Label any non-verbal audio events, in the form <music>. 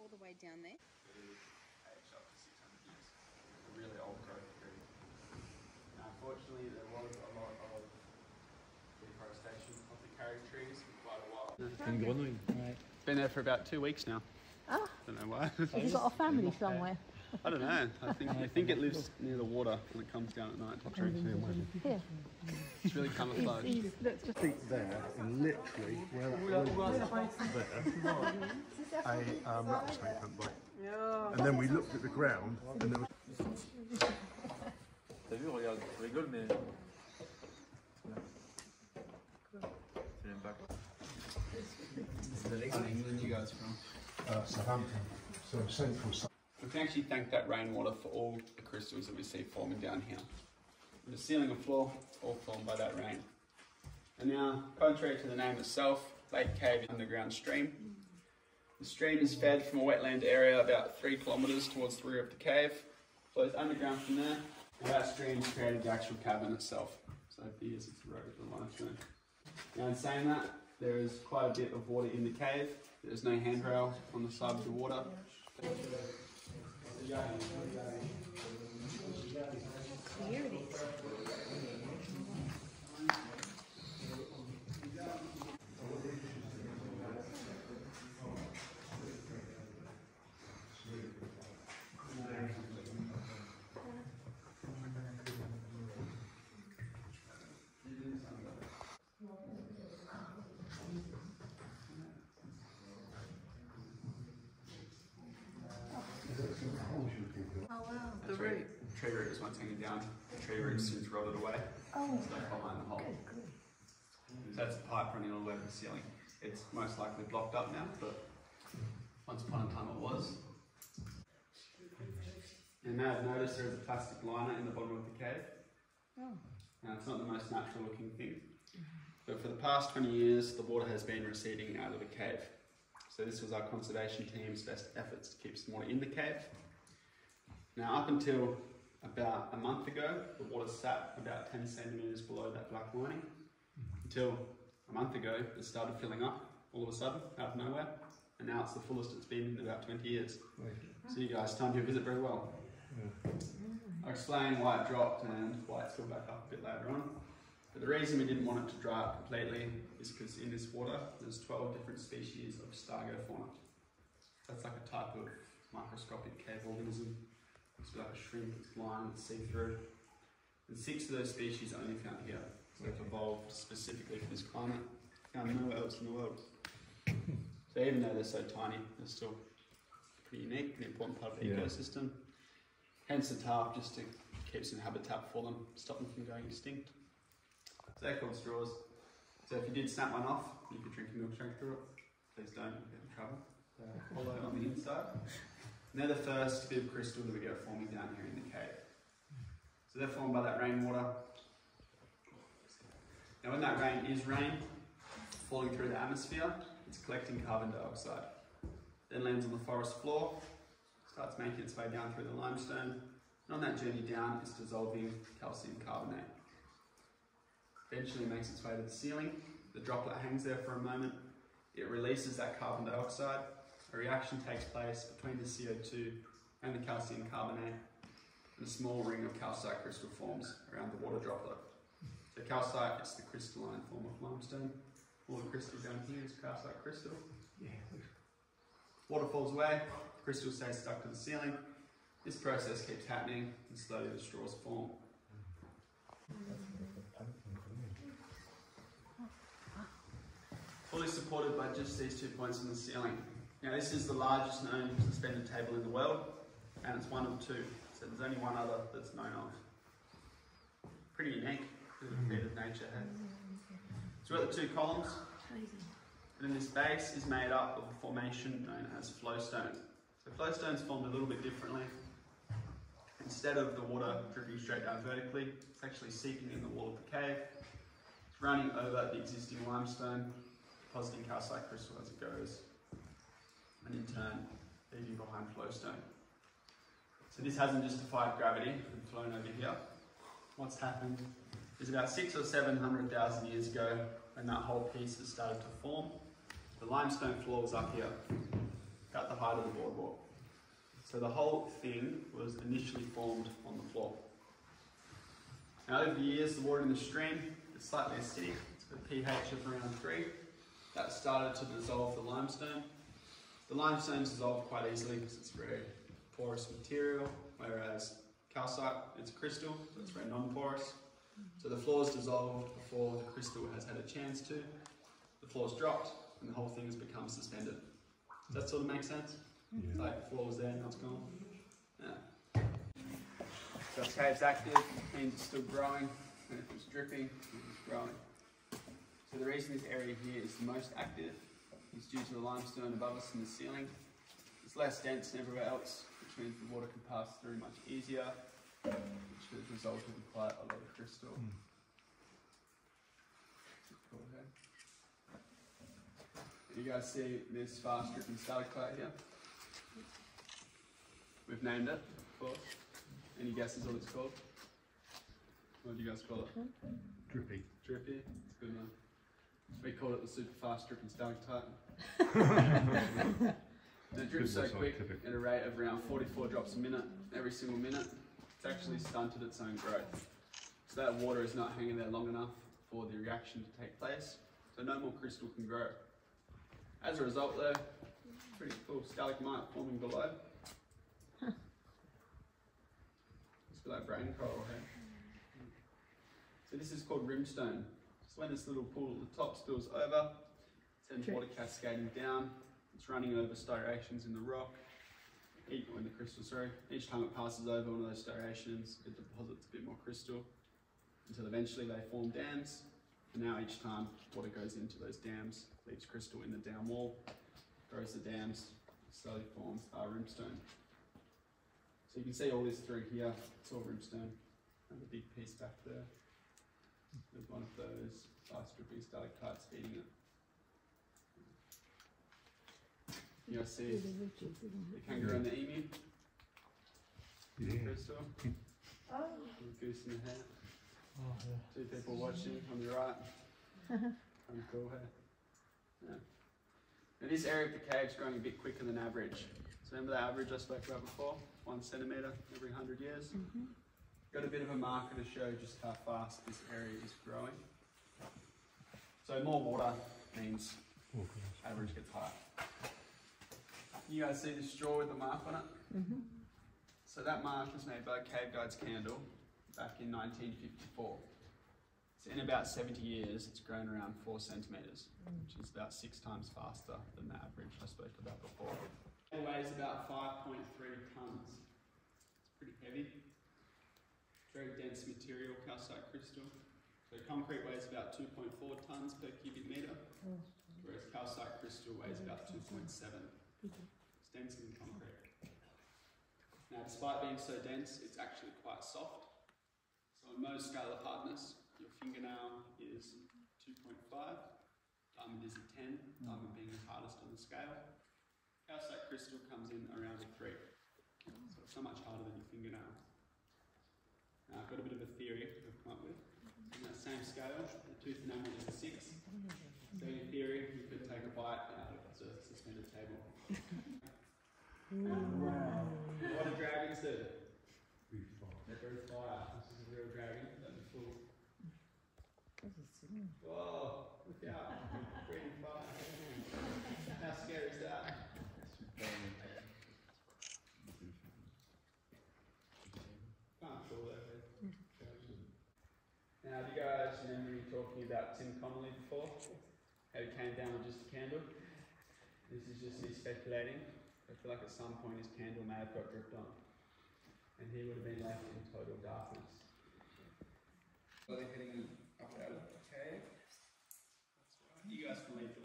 all the way down there. aged up to 600 years. A really old growth tree. Now, unfortunately, there was a lot of deforestation of the karri trees for quite a while. Une grenouille. Been there for about two weeks now. Ah. Don't know why. Have you got a family somewhere? I don't know. I think I think it lives near the water when it comes down at night to drink. Here. It's really He's, camouflaged. he's, look, just Feet there, and literally where that was there, a um, rattlesnake went by. And then we looked at the ground, and there was T'as vu, regarde, je rigole, mais. C'est même pas. England you guys from? uh, Southampton, so central. We can actually thank that rainwater for all the crystals that we see forming down here. The ceiling and floor, all formed by that rain. And now, contrary to the name itself, Lake Cave underground stream. The stream is fed from a wetland area about three kilometres towards the rear of the cave, flows underground from there, and that stream's created the actual cavern itself. So for years it's eroded the limestone. Now in saying that, there is quite a bit of water in the cave. There's no handrail on the side of the water it is. The tree, tree root is once hanging down. The tree root mm. since rotted away. Oh. It's left behind the hole. So that's a pipe running all the way to the ceiling. It's most likely blocked up now, but once upon a time it was. You may have noticed there is a plastic liner in the bottom of the cave. Oh. Now it's not the most natural looking thing, but for the past 20 years the water has been receding out of the cave. So this was our conservation team's best efforts to keep some water in the cave. Now up until about a month ago, the water sat about 10 centimetres below that black lining. Until a month ago, it started filling up all of a sudden, out of nowhere. And now it's the fullest it's been in about 20 years. So you guys timed your visit very well. Mm. I'll explain why it dropped and why it's filled back up a bit later on. But the reason we didn't want it to dry up completely is because in this water, there's 12 different species of stygofauna. That's like a type of microscopic cave organism. It's like a shrimp, it's blind, it's see-through. And six of those species are only found here. So they've evolved specifically for this climate, found nowhere else in the world. So even though they're so tiny, they're still pretty unique, an important part of the Yeah. ecosystem. Hence the tarp, just to keep some habitat for them, stop them from going extinct. So they're called straws. So if you did snap one off, you could drink a milkshake through it. Please don't, get in trouble. Hollow on the inside. And they're the first bit of crystal that we get forming down here in the cave. So they're formed by that rainwater. Now when that rain is rain, falling through the atmosphere, it's collecting carbon dioxide. Then lands on the forest floor, starts making its way down through the limestone, and on that journey down, it's dissolving calcium carbonate. Eventually makes its way to the ceiling, the droplet hangs there for a moment, it releases that carbon dioxide, a reaction takes place between the CO2 and the calcium carbonate, and a small ring of calcite crystal forms around the water droplet. So calcite is the crystalline form of limestone. All the crystal down here is calcite crystal. Yeah. Water falls away, the crystal stays stuck to the ceiling. This process keeps happening and slowly the straws form. Fully supported by just these two points in the ceiling. Now this is the largest known suspended table in the world and it's one of two. So there's only one other that's known of. Pretty unique, bit of feat of nature. Hey? So we've got the two columns, and then this base is made up of a formation known as flowstone. So flowstones formed a little bit differently. Instead of the water dripping straight down vertically, it's actually seeping in the wall of the cave. It's running over the existing limestone, depositing calcite crystal as it goes, behind flowstone. So this hasn't just defied gravity and flown over here. What's happened is about six or seven hundred thousand years ago, when that whole piece has started to form, the limestone floor was up here. about the height of the boardwalk. So the whole thing was initially formed on the floor. Now over the years, the water in the stream is slightly acidic. It's got a pH of around three. That started to dissolve the limestone. The limestone dissolved quite easily because it's very porous material, whereas calcite it's a crystal, so it's very non-porous. So the floor's dissolved before the crystal has had a chance to. The floor floor's dropped, and the whole thing has become suspended. Does that sort of make sense? It's like the floor was there, now it's gone. Yeah. So if cave's active, means it's still growing, and if it's dripping, it's growing. So the reason this area here is the most active is due to the limestone above us in the ceiling. It's less dense than everywhere else, which means the water can pass through much easier, which has resulted in quite a lot of crystal. Hmm. Okay? You guys see this fast dripping stalactite here? We've named it, of course. Any guesses what it's called? What do you guys call it? Drippy. Drippy? It's a good one. We call it the super fast dripping stalactite. <laughs> it drips so quick at a rate of around 44 drops a minute, every single minute. It's actually stunted its own growth. So that water is not hanging there long enough for the reaction to take place. So no more crystal can grow. As a result though, pretty cool stalagmite forming below. It's like brain coral here. So this is called rimstone. So when this little pool at the top spills over, it sends water cascading down. It's running over striations in the rock. Each, or in the crystal, sorry. Each time it passes over one of those striations, it deposits a bit more crystal until eventually they form dams. And now each time water goes into those dams, leaves crystal in the dam wall, grows the dams, slowly forms our rimstone. So you can see all this through here, it's all rimstone. And the big piece back there. There's one of those fast dripping stalactites feeding it. You guys see the kangaroo and the emu? Yeah. Crystal? <laughs> Little goose in the hair. Oh, Two people watching on the right. Pretty cool, hey? Yeah. Now this area of the cave's growing a bit quicker than average. So remember the average I spoke about before? One centimetre every hundred years? Got a bit of a marker to show just how fast this area is growing. So more water means average gets higher. You guys see the straw with the mark on it? Mm-hmm. So that mark was made by Cave Guides Candle back in 1954. So in about 70 years, it's grown around four centimetres, which is about six times faster than the average I spoke about before. It weighs about 5.3 tonnes. It's pretty heavy. Very dense material, calcite crystal. So concrete weighs about 2.4 tonnes per cubic metre, whereas calcite crystal weighs about 2.7. It's denser than concrete. Now, despite being so dense, it's actually quite soft. So on Mohs scale of hardness, your fingernail is 2.5, diamond is a 10, diamond being the hardest on the scale. Calcite crystal comes in around a 3, so it's so much harder than your fingernail. Now, I've got a bit of a theory I've come up with. On that same scale, the tooth enamel is a 6. So in theory, you could take a bite out of the suspended table. wow. What do dragons do? They breathe fire. This is a real dragon. That'd be cool. Whoa, look out. Breathing fire. How scary is that? Can't fool that. eh? Now, do you guys remember me talking about Tim Connelly before? How he came down just a candle? This is just me speculating. I feel like at some point his candle may have got dripped on. And he would have been left in total darkness. Slowly heading up out of the cave. You guys can way.